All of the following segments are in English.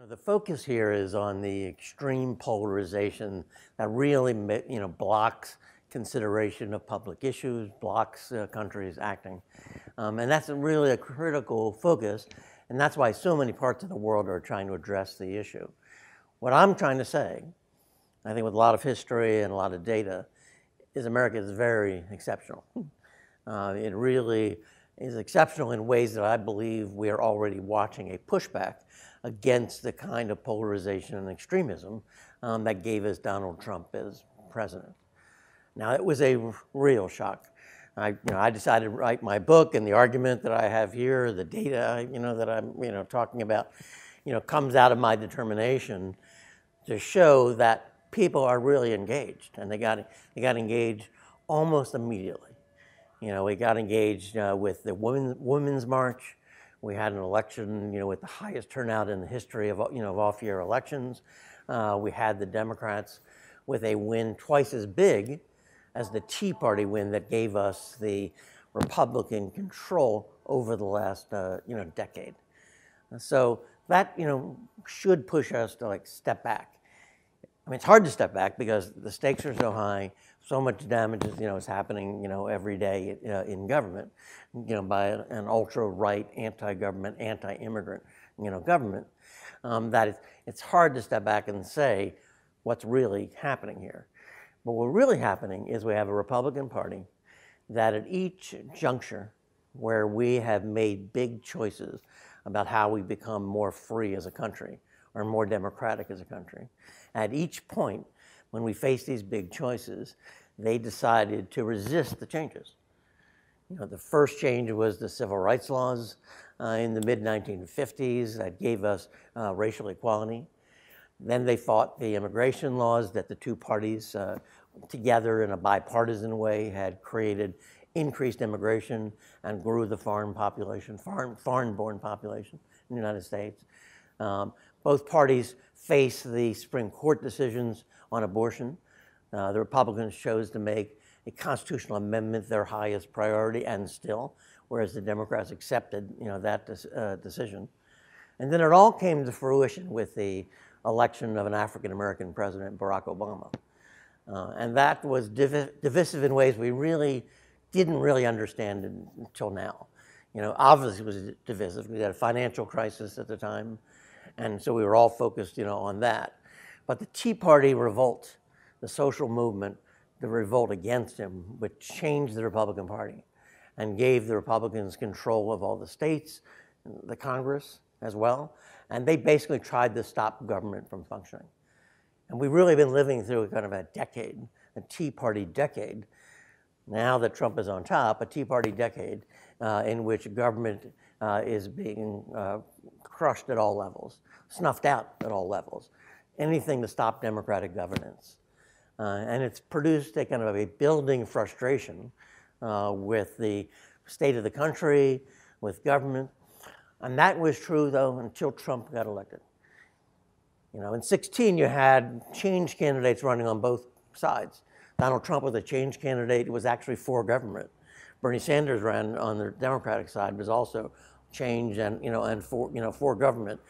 Know, the focus here is on the extreme polarization that really, you know, blocks consideration of public issues, blocks uh, countries acting. Um, and that's really a critical focus, and that's why so many parts of the world are trying to address the issue. What I'm trying to say, I think with a lot of history and a lot of data, is America is very exceptional. Uh, it really is exceptional in ways that I believe we are already watching a pushback against the kind of polarization and extremism um, that gave us Donald Trump as president. Now, it was a real shock. I, you know, I decided to write my book, and the argument that I have here, the data, you know, that I'm, you know, talking about, you know, comes out of my determination to show that people are really engaged, and they got they got engaged almost immediately. You know, we got engaged uh, with the women, Women's March. We had an election, you know, with the highest turnout in the history of, you know, of off-year elections. Uh, we had the Democrats with a win twice as big as the Tea Party win that gave us the Republican control over the last, uh, you know, decade. So that, you know, should push us to like step back. I mean, it's hard to step back because the stakes are so high so much damage is, you know, is happening, you know, every day uh, in government, you know, by an ultra-right, anti-government, anti-immigrant, you know, government, um, that it's, it's hard to step back and say what's really happening here. But what's really happening is we have a Republican Party that at each juncture where we have made big choices about how we become more free as a country or more democratic as a country, at each point, when we face these big choices, they decided to resist the changes. You know, the first change was the civil rights laws uh, in the mid 1950s that gave us uh, racial equality. Then they fought the immigration laws that the two parties uh, together in a bipartisan way had created increased immigration and grew the foreign population, foreign, foreign-born population in the United States. Um, both parties face the Supreme Court decisions on abortion. Uh, the Republicans chose to make a constitutional amendment their highest priority, and still, whereas the Democrats accepted, you know, that uh, decision. And then it all came to fruition with the election of an African American president, Barack Obama. Uh, and that was div divisive in ways we really didn't really understand until now. You know, obviously it was divisive. We had a financial crisis at the time, and so we were all focused, you know, on that. But the Tea Party revolt, the social movement, the revolt against him, which changed the Republican Party and gave the Republicans control of all the states, the Congress as well. And they basically tried to stop government from functioning. And we've really been living through kind of a decade, a Tea Party decade. Now that Trump is on top, a Tea Party decade uh, in which government uh, is being uh, crushed at all levels, snuffed out at all levels anything to stop democratic governance. Uh, and it's produced a kind of a building frustration uh, with the state of the country, with government. And that was true, though, until Trump got elected. You know, in 16, you had change candidates running on both sides. Donald Trump was a change candidate, was actually for government. Bernie Sanders ran on the Democratic side, was also change and, you know, and for, you know, for government.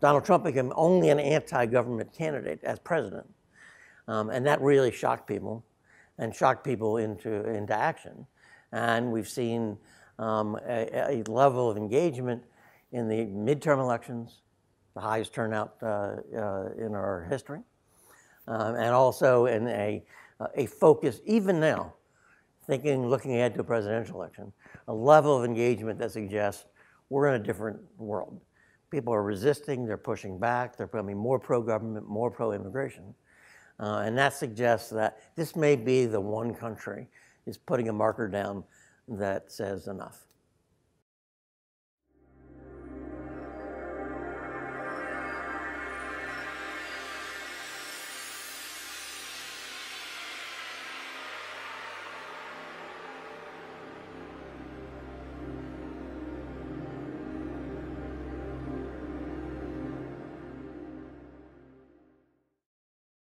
Donald Trump became only an anti-government candidate as president. Um, and that really shocked people and shocked people into, into action. And we've seen um, a, a, level of engagement in the midterm elections, the highest turnout uh, uh, in our history, um, and also in a, a focus, even now, thinking, looking ahead to a presidential election, a level of engagement that suggests we're in a different world. People are resisting, they're pushing back, they're becoming more pro-government, more pro-immigration. Uh, and that suggests that this may be the one country is putting a marker down that says enough.